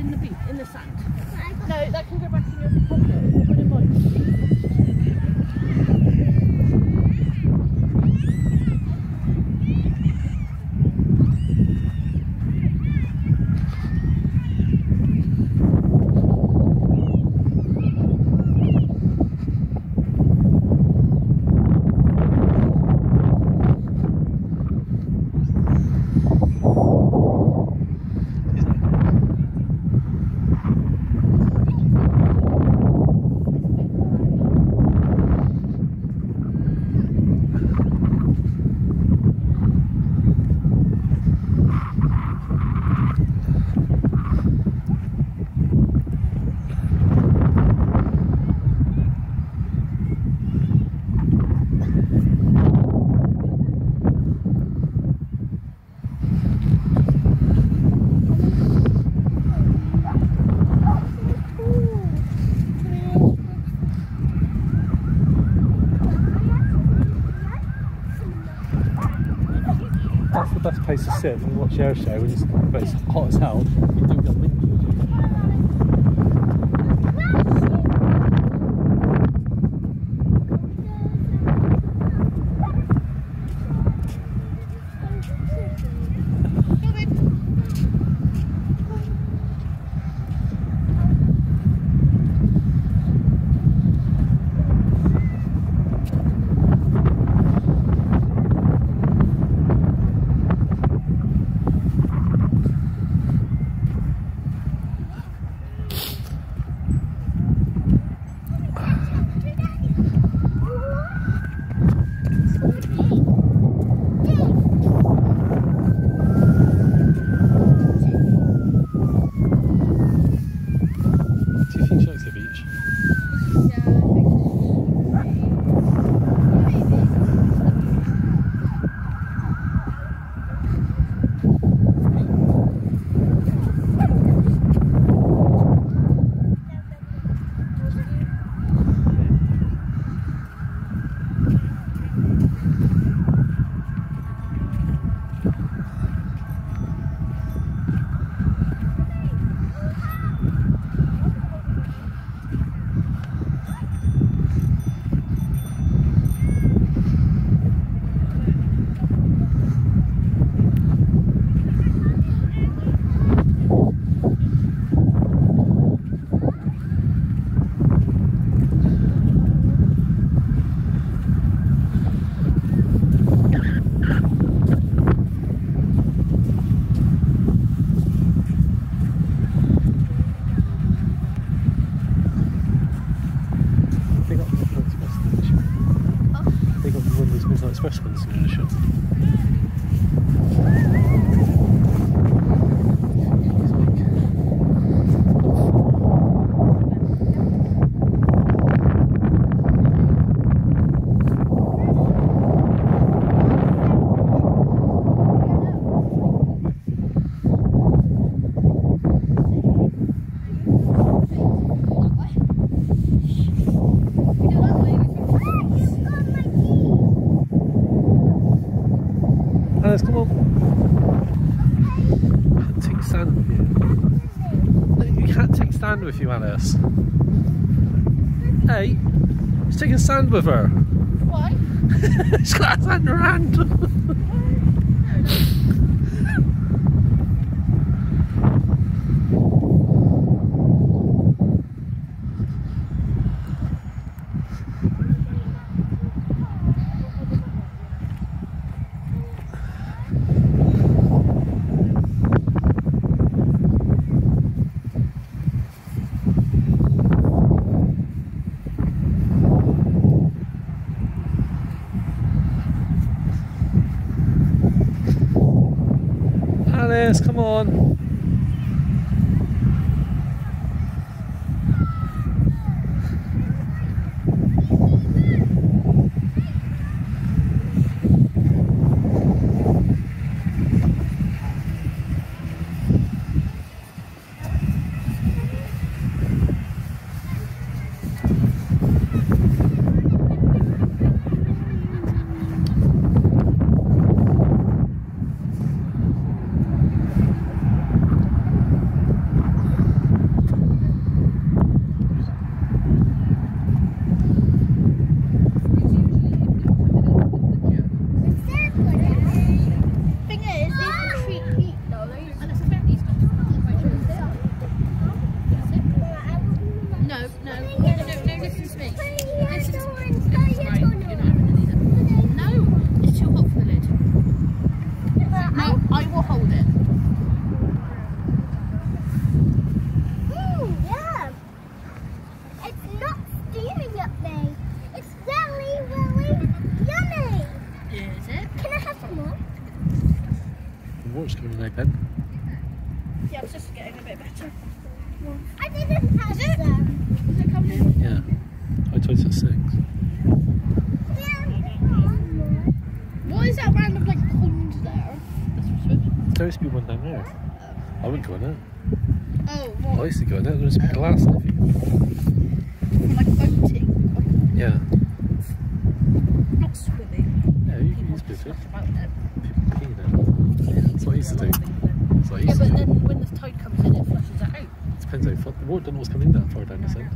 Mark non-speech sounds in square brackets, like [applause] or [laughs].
in the beach, in the sand. No, that can go back in your pocket. Put in mine. That's the best place to sit and watch air show when it's, but it's hot as hell. You do get. With you. No, you can't take stand with you, Alice. Hey, she's taking stand with her. Why? [laughs] she's got her hand in [laughs] Alice, come on. Water's coming in again. Yeah, it's just getting a bit better. I didn't have Is it? some. Is it coming in? Yeah. I told you at six. What is that random like pond there? That's. There used to be one down there. I wouldn't go in it. Oh, I used to go in it. There's a bit glass in it. Like boating. Yeah. Not swimming. Yeah, you can People use just pictures. splash about it. People pee there. That's what I used to do. That's what I Yeah, used to but do. then when the tide comes in, it flushes it out. Depends how far. The water doesn't always come in that far down this end.